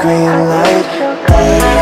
green light.